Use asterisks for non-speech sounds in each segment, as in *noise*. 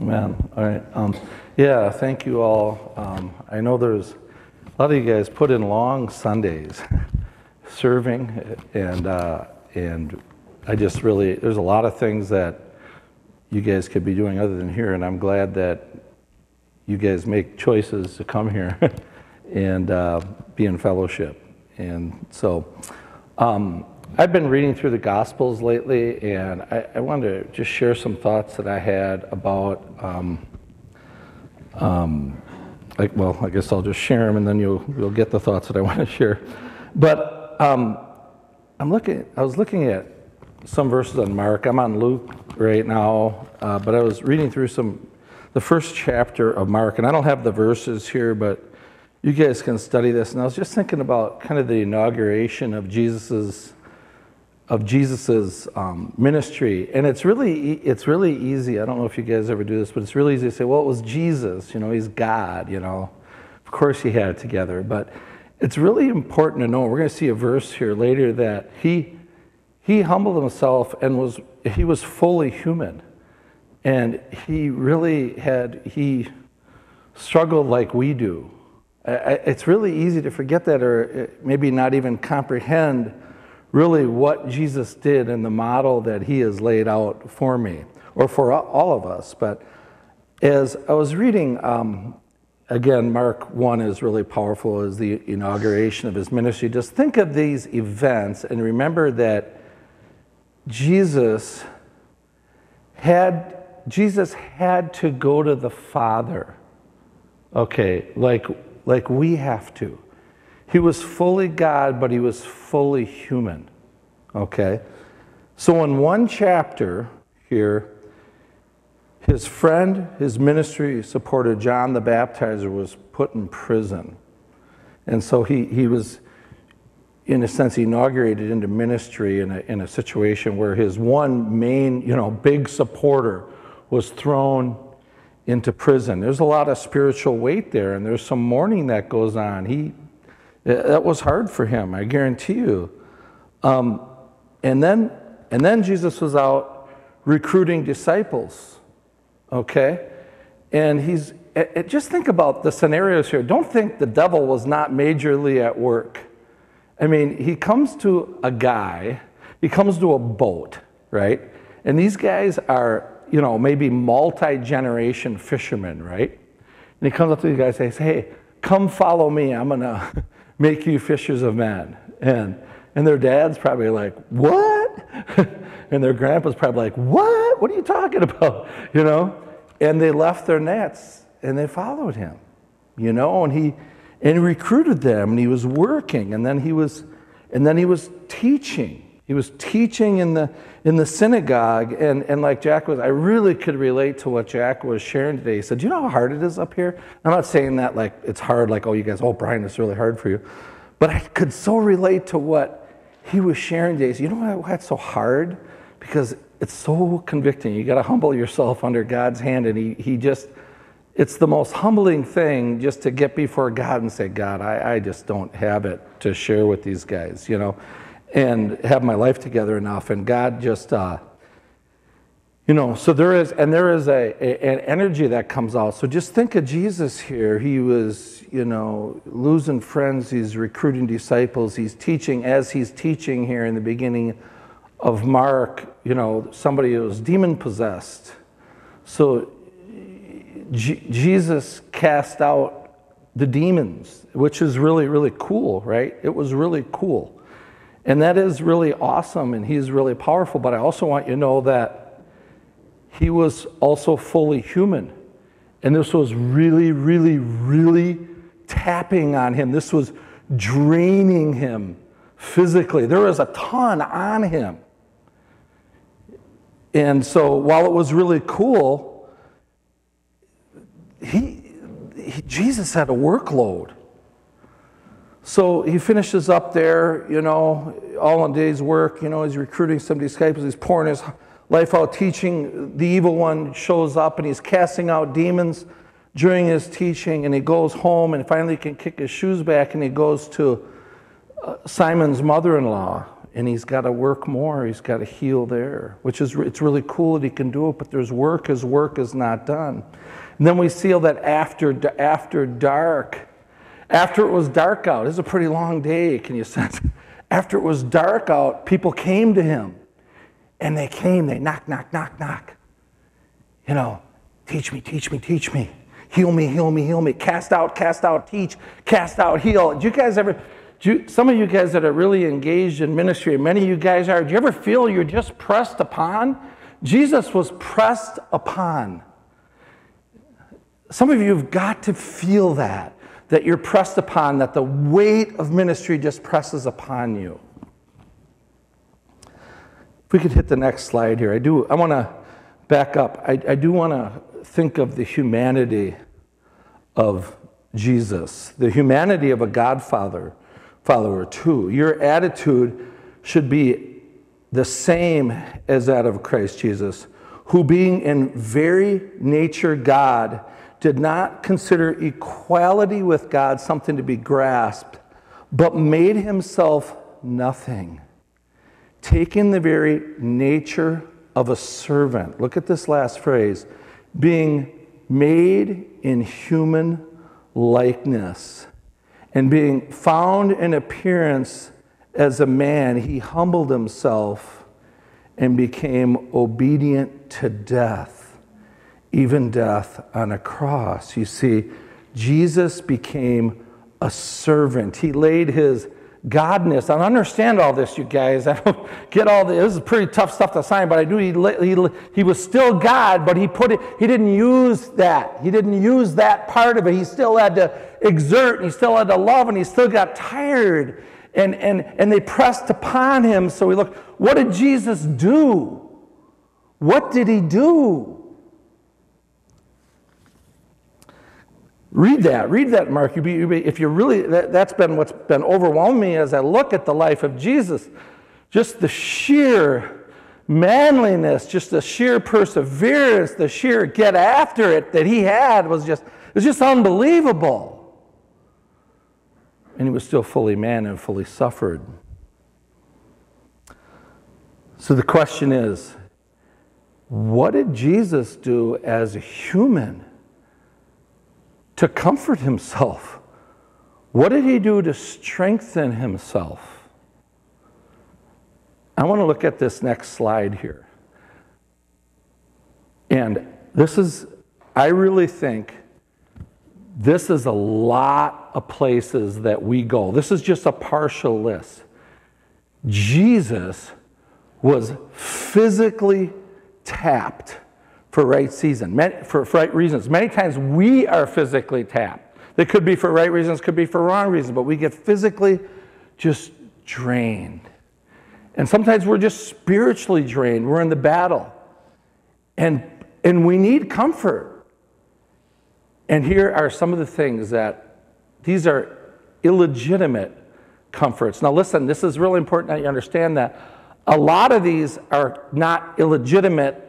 Man, all right. Um, yeah, thank you all. Um, I know there's a lot of you guys put in long Sundays *laughs* serving, and uh, and I just really there's a lot of things that you guys could be doing other than here, and I'm glad that you guys make choices to come here *laughs* and uh, be in fellowship. And so, um, I've been reading through the Gospels lately, and I, I wanted to just share some thoughts that I had about. Um, um, like, well, I guess I'll just share them, and then you'll you'll get the thoughts that I *laughs* want to share. But um, I'm looking. I was looking at some verses on Mark. I'm on Luke right now, uh, but I was reading through some the first chapter of Mark, and I don't have the verses here, but you guys can study this. And I was just thinking about kind of the inauguration of Jesus's of Jesus's um, ministry, and it's really it's really easy. I don't know if you guys ever do this, but it's really easy to say, "Well, it was Jesus. You know, he's God. You know, of course he had it together." But it's really important to know. We're going to see a verse here later that he he humbled himself and was he was fully human, and he really had he struggled like we do. It's really easy to forget that, or maybe not even comprehend really what Jesus did and the model that he has laid out for me or for all of us. But as I was reading, um, again, Mark 1 is really powerful as the inauguration of his ministry. Just think of these events and remember that Jesus had Jesus had to go to the Father. Okay, like like we have to. He was fully God, but he was fully human. Okay? So, in one chapter here, his friend, his ministry supporter, John the Baptizer, was put in prison. And so he, he was, in a sense, inaugurated into ministry in a, in a situation where his one main, you know, big supporter was thrown into prison. There's a lot of spiritual weight there, and there's some mourning that goes on. He that was hard for him, I guarantee you. Um, and then, and then Jesus was out recruiting disciples, okay? And he's, just think about the scenarios here. Don't think the devil was not majorly at work. I mean, he comes to a guy, he comes to a boat, right? And these guys are, you know, maybe multi generation fishermen, right? And he comes up to the guys and says, Hey, come follow me. I'm going to make you fishers of men. And, and their dad's probably like, What? *laughs* and their grandpa's probably like, What? What are you talking *laughs* about? You know? And they left their nets and they followed him, you know, and he and he recruited them and he was working and then he was and then he was teaching. He was teaching in the in the synagogue and, and like Jack was, I really could relate to what Jack was sharing today. He said, Do you know how hard it is up here? I'm not saying that like it's hard, like, oh you guys, oh Brian, it's really hard for you. But I could so relate to what he was sharing days. You know why it's so hard? Because it's so convicting. You got to humble yourself under God's hand, and he, he just, it's the most humbling thing just to get before God and say, God, I, I just don't have it to share with these guys, you know, and have my life together enough. And God just, uh, you know, so there is, and there is a, a, an energy that comes out. So just think of Jesus here. He was, you know, losing friends. He's recruiting disciples. He's teaching as he's teaching here in the beginning of Mark. You know, somebody who was demon possessed. So G- Jesus cast out the demons, which is really, really cool, right? It was really cool. And that is really awesome, and he's really powerful. But I also want you to know that he was also fully human. And this was really, really, really tapping on him. This was draining him physically. There was a ton on him. And so while it was really cool, he, he, Jesus had a workload. So he finishes up there, you know, all in day's work. You know, he's recruiting some disciples. He's pouring his life out teaching, the evil one shows up and he's casting out demons during his teaching, and he goes home and finally can kick his shoes back and he goes to uh, Simon's mother in law and he's got to work more. He's got to heal there, which is it's really cool that he can do it. But there's work. His work is not done. And then we see that after after dark, after it was dark out. It's a pretty long day. Can you sense? *laughs* After it was dark out, people came to him, and they came. They knock, knock, knock, knock. You know, teach me, teach me, teach me. Heal me, heal me, heal me. Cast out, cast out, teach, cast out, heal. Do you guys ever? You, some of you guys that are really engaged in ministry, many of you guys are, do you ever feel you're just pressed upon? Jesus was pressed upon. Some of you have got to feel that, that you're pressed upon, that the weight of ministry just presses upon you. If we could hit the next slide here, I do, I want to back up. I, I do want to think of the humanity of Jesus, the humanity of a Godfather follower too. Your attitude should be the same as that of Christ Jesus, who, being in very nature God, did not consider equality with God something to be grasped, but made himself nothing, taking the very nature of a servant. Look at this last phrase being made in human likeness and being found in appearance as a man, he humbled himself and became obedient to death, even death on a cross. You see, Jesus became a servant. He laid his godness. I understand all this, you guys. *laughs* I don't get all this. This is pretty tough stuff to sign, but I do. He, he, he was still God, but he put it, he didn't use that. He didn't use that part of it. He still had to exert, and he still had to love, and he still got tired. And, and, and they pressed upon him. So we look, what did Jesus do? What did he do? Read that. Read that, Mark. You be, you be, if you really, that, that's been what's been overwhelming me as I look at the life of Jesus. Just the sheer manliness, just the sheer perseverance, the sheer get after it that he had was just, it was just unbelievable. And he was still fully man and fully suffered. So the question is what did Jesus do as a human? To comfort himself. What did he do to strengthen himself? I want to look at this next slide here. And this is, I really think, this is a lot of places that we go. This is just a partial list. Jesus was physically tapped for right season, for, right reasons. Many times we are physically tapped. They could be for right reasons, could be for wrong reasons, but we get physically just drained. And sometimes we're just spiritually drained. We're in the battle. And, and we need comfort. And here are some of the things that these are illegitimate comforts. Now, listen, this is really important that you understand that a lot of these are not illegitimate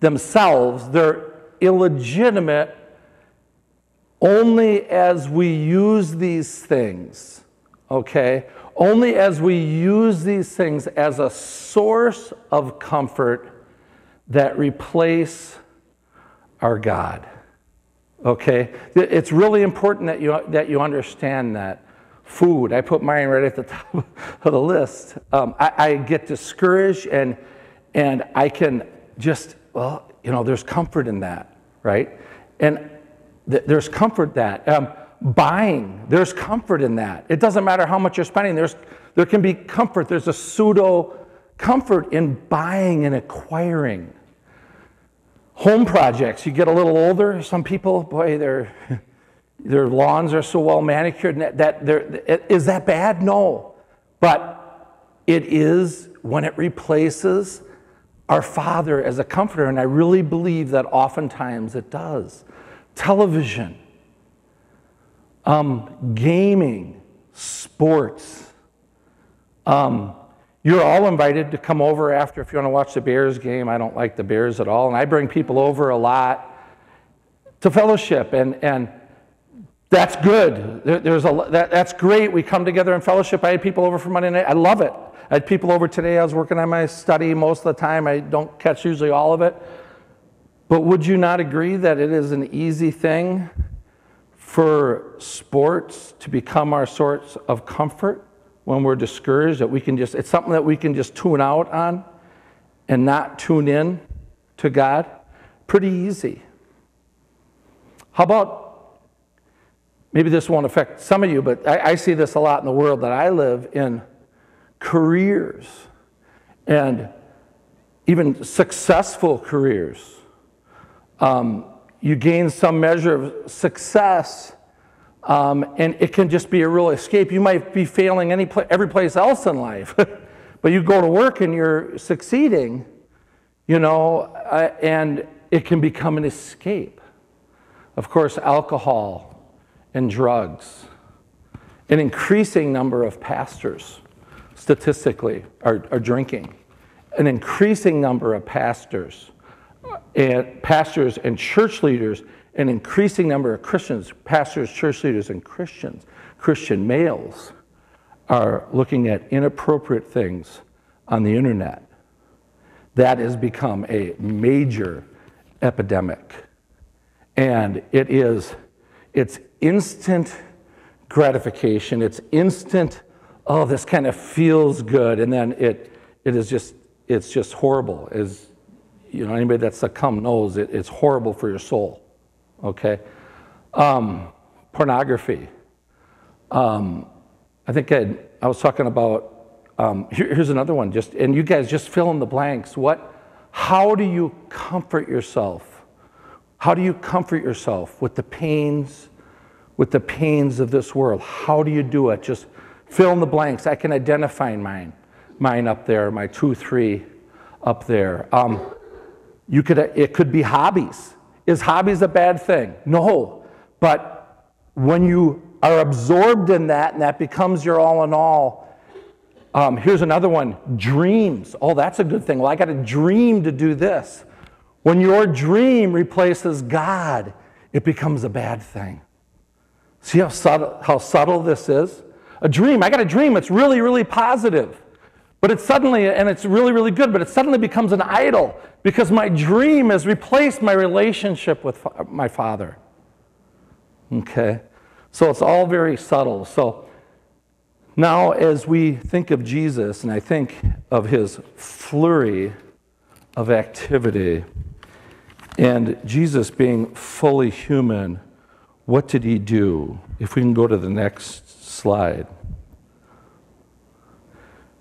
themselves, they're illegitimate only as we use these things, okay? Only as we use these things as a source of comfort that replace our God. Okay? It's really important that you, that you understand that. Food, I put mine right at the *laughs* top of the list. Um, I, I get discouraged and, and I can just well, you know, there's comfort in that, right? And th- there's comfort that. Um, buying, there's comfort in that. It doesn't matter how much you're spending, there's, there can be comfort. There's a pseudo comfort in buying and acquiring. Home projects, you get a little older, some people, boy, their, *laughs* their lawns are so well manicured. That, that is that bad? No. But it is when it replaces our Father as a comforter, and I really believe that oftentimes it does. Television, um, gaming, sports. Um, you're all invited to come over after if you want to watch the Bears game. I don't like the Bears at all, and I bring people over a lot to fellowship and, and That's good. There, there's a, that, that's great. We come together in fellowship. I had people over for Monday night. I love it. I had people over today. I was working on my study most of the time. I don't catch usually all of it. But would you not agree that it is an easy thing for sports to become our source of comfort when we're discouraged? That we can just, it's something that we can just tune out on and not tune in to God? Pretty easy. How about maybe this won't affect some of you, but I, I, see this a lot in the world that I live in careers and even successful careers. Um, you gain some measure of success, um, and it can just be a real escape. You might be failing any every place else in life, *laughs* but you go to work and you're succeeding, you know, uh, and it can become an escape. Of course, alcohol and drugs. An increasing number of pastors, statistically, are, are drinking. An increasing number of pastors uh, and pastors and church leaders, an increasing number of Christians, pastors, church leaders, and Christians, Christian males, are looking at inappropriate things on the internet. That has become a major epidemic. And it is, it's instant gratification. It's instant, oh, this kind of feels good. And then it, it is just, it's just horrible. As you know, anybody that's succumbed knows it, it's horrible for your soul. Okay? Um, pornography. Um, I think I'd, i was talking about, um, here, here's another one, just, and you guys just fill in the blanks. What, how do you comfort yourself how do you comfort yourself with the pains, with the pains of this world? How do you do it? Just fill in the blanks. I can identify mine, mine up there, my two, three up there. Um, you could, it could be hobbies. Is hobbies a bad thing? No. But when you are absorbed in that and that becomes your all in all, um, here's another one dreams. Oh, that's a good thing. Well, I got a dream to do this. When your dream replaces God, it becomes a bad thing. See how subtle, how subtle this is? A dream, I got a dream, it's really, really positive. But it suddenly, and it's really, really good, but it suddenly becomes an idol because my dream has replaced my relationship with my Father. Okay? So it's all very subtle. So now, as we think of Jesus, and I think of his flurry of activity, and Jesus, being fully human, what did he do? If we can go to the next slide.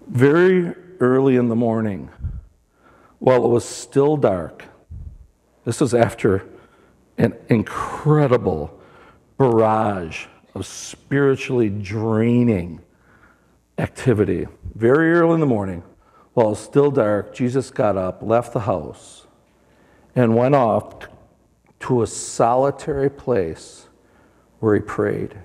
Very early in the morning, while it was still dark, this was after an incredible barrage of spiritually draining activity. Very early in the morning, while it was still dark, Jesus got up, left the house, and went off to a solitary place where he prayed.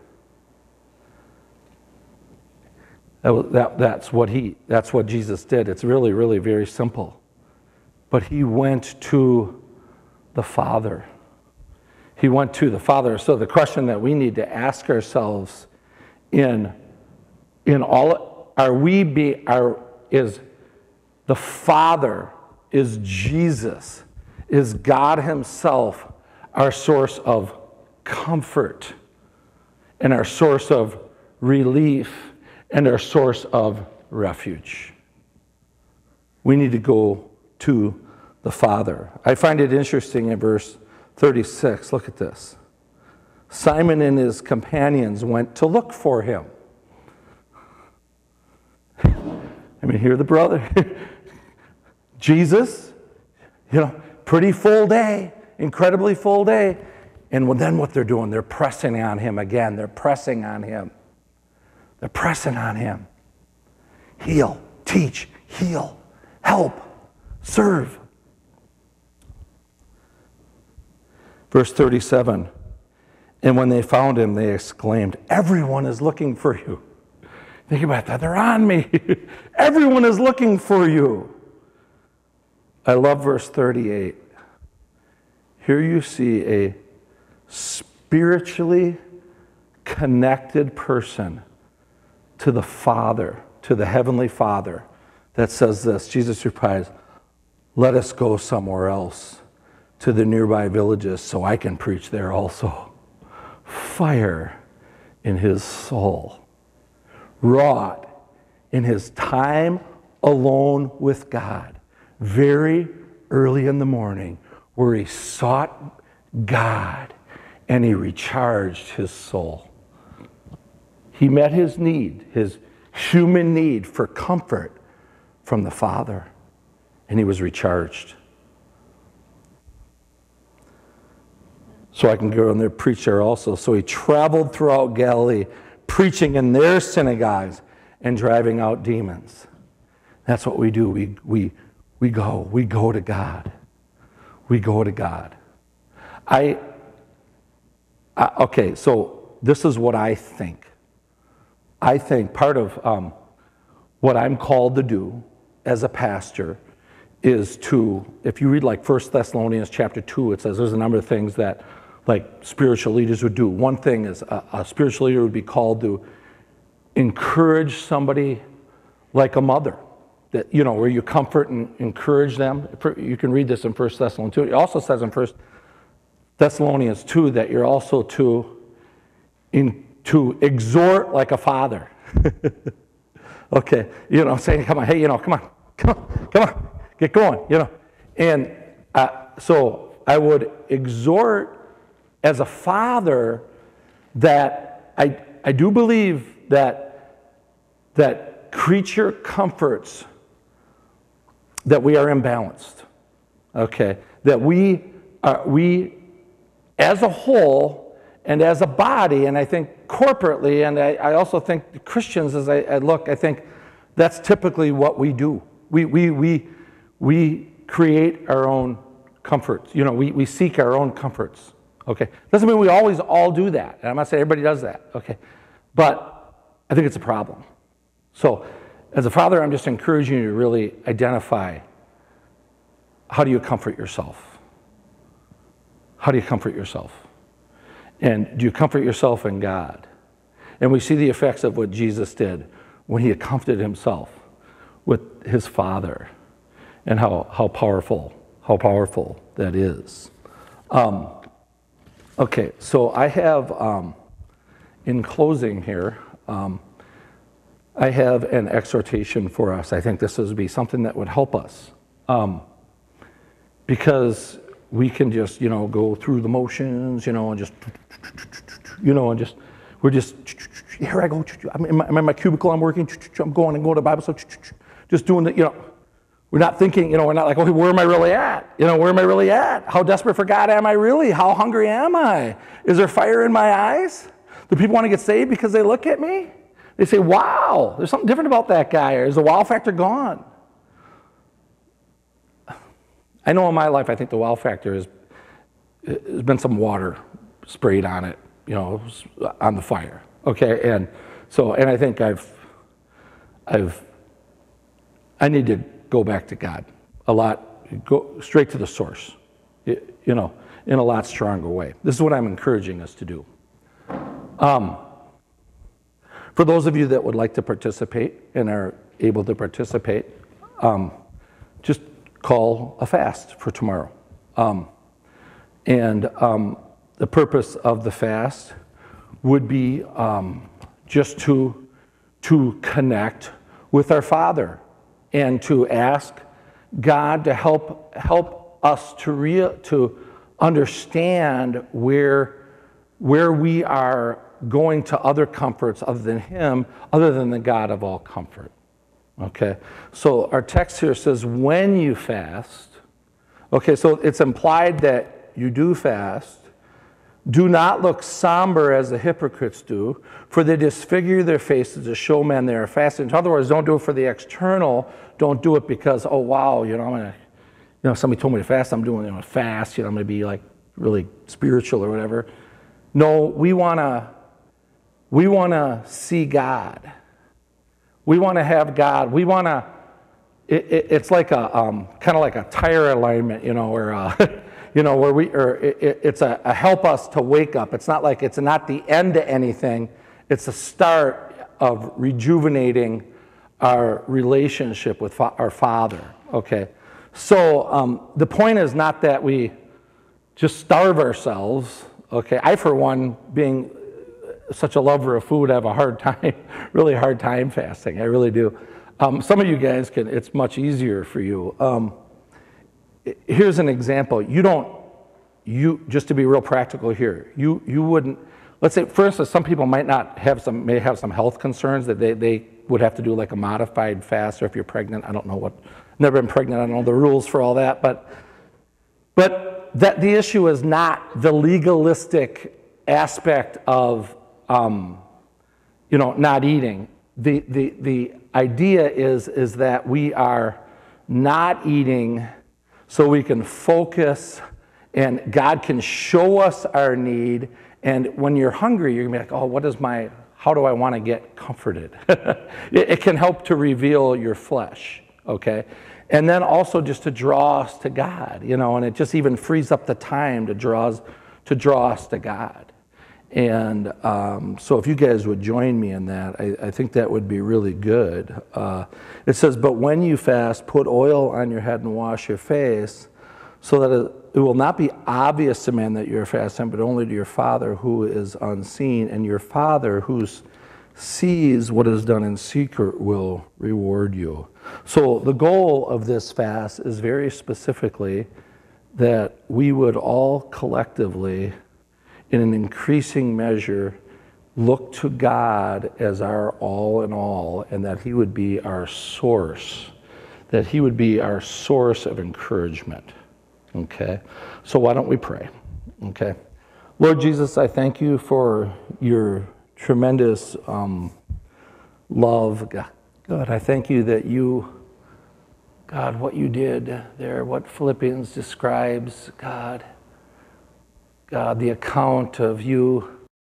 That, that, that's, what he, that's what Jesus did. It's really, really very simple. But he went to the Father. He went to the Father. So the question that we need to ask ourselves in, in all are we be are is the Father is Jesus is God Himself our source of comfort and our source of relief and our source of refuge. We need to go to the Father. I find it interesting in verse 36. Look at this. Simon and his companions went to look for him. *laughs* I mean, here the brother, *laughs* Jesus, you know, Pretty full day, incredibly full day. And then what they're doing, they're pressing on him again. They're pressing on him. They're pressing on him. Heal, teach, heal, help, serve. Verse 37 And when they found him, they exclaimed, Everyone is looking for you. Think about that. They're on me. *laughs* Everyone is looking for you. I love verse 38. Here you see a spiritually connected person to the Father, to the Heavenly Father, that says this Jesus replies, Let us go somewhere else to the nearby villages so I can preach there also. Fire in his soul, wrought in his time alone with God, very early in the morning, where he sought God and he recharged his soul. He met his need, his human need for comfort from the Father, and he was recharged. So I can go in there preach there also. So he traveled throughout Galilee, preaching in their synagogues and driving out demons. That's what we do. We, we, we go. We go to God. We go to God. I, I okay, so this is what I think. I think part of um, what I'm called to do as a pastor is to, if you read like 1 Thessalonians chapter 2, it says there's a number of things that like spiritual leaders would do. One thing is a, a spiritual leader would be called to encourage somebody like a mother that you know where you comfort and encourage them you can read this in 1 thessalonians 2 it also says in 1 thessalonians 2 that you're also to in, to exhort like a father. *laughs* okay, you know, saying, come on, hey, you know, come on, come on, come on, get going, you know. And uh, so I would exhort as a father that I, I do believe that, that creature comforts that we are imbalanced. Okay, that we, are, we as a whole, and as a body, and I think corporately, and I, I also think Christians, as I, I, look, I think that's typically what we do. We, we, we, we create our own comforts. You know, we, we seek our own comforts. Okay? Doesn't mean we always all do that. And I'm not saying everybody does that. Okay? But I think it's a problem. So, as a father, I'm just encouraging you to really identify how do you comfort yourself? How do you comfort yourself? And do you comfort yourself in God? And we see the effects of what Jesus did when he comforted himself with his Father and how, how powerful, how powerful that is. Um, okay, so I have, um, in closing here, um, I have an exhortation for us. I think this would be something that would help us. Um, because we can just, you know, go through the motions, you know, and just, you know, and just, we're just, here I go, I'm in my, I'm in my cubicle, I'm working, I'm going and going to the Bible, so just doing the, you know, we're not thinking, you know, we're not like, okay, where am I really at? You know, where am I really at? How desperate for God am I really? How hungry am I? Is there fire in my eyes? Do people want to get saved because they look at me? They say, wow, there's something different about that guy, or is the wow factor gone? I know in my life, I think the wow factor has, has been some water sprayed on it, you know, on the fire. Okay, and so, and I think I've, I've, I need to go back to God a lot, go straight to the source, you know, in a lot stronger way. This is what I'm encouraging us to do. Um, for those of you that would like to participate and are able to participate, um, just call a fast for tomorrow. Um, and um, the purpose of the fast would be um, just to, to connect with our Father and to ask God to help, help us to, rea- to understand where, where we are going to other comforts other than Him, other than the God of all comfort. Okay, so our text here says, when you fast, okay, so it's implied that you do fast. Do not look somber as the hypocrites do, for they disfigure their faces to show men they are fasting. In other words, don't do it for the external. Don't do it because, oh, wow, you know, I'm gonna, you know, somebody told me to fast, I'm doing a fast, you know, I'm gonna be like really spiritual or whatever. No, we wanna, we wanna see God. We want to have God. We want to. It, it, it's like a um, kind of like a tire alignment, you know, where uh, *laughs* you know, where we, or it- it's a, a help us to wake up. It's not like, it's not the end to anything. It's a start of rejuvenating our relationship with fa- our Father, okay? So um, the point is not that we just starve ourselves, okay? I, for one, being such a lover of food, have a hard *laughs* time, really hard time fasting. I really do. Um, some of you guys can, it's much easier for you. Um, here's an example. You don't, you, just to be real practical here, you, you wouldn't, let's say, for instance, some people might not have some, may have some health concerns that they, they would have to do like a modified fast, or if you're pregnant, I don't know what, never been pregnant, I don't know the rules for all that, but, but that the issue is not the legalistic aspect of, um, you know, not eating. The, the, the idea is, is that we are not eating so we can focus and God can show us our need. And when you're hungry, you're gonna be like, oh, what is my, how do I want to get comforted? *laughs* it, it can help to reveal your flesh, okay? And then also just to draw us to God, you know, and it just even frees up the time to draw us, to draw us to God. And um, so, if you guys would join me in that, I, I think that would be really good. Uh, it says, But when you fast, put oil on your head and wash your face, so that it, will not be obvious to men that you're fasting, but only to your Father who is unseen. And your Father who sees what is done in secret will reward you. So, the goal of this fast is very specifically that we would all collectively in an increasing measure, look to God as our all in all, and that He would be our source, that He would be our source of encouragement. Okay? So, why don't we pray? Okay? Lord Jesus, I thank you for your tremendous um, love. God, I thank you that you, God, what you did there, what Philippians describes, God God, the account of you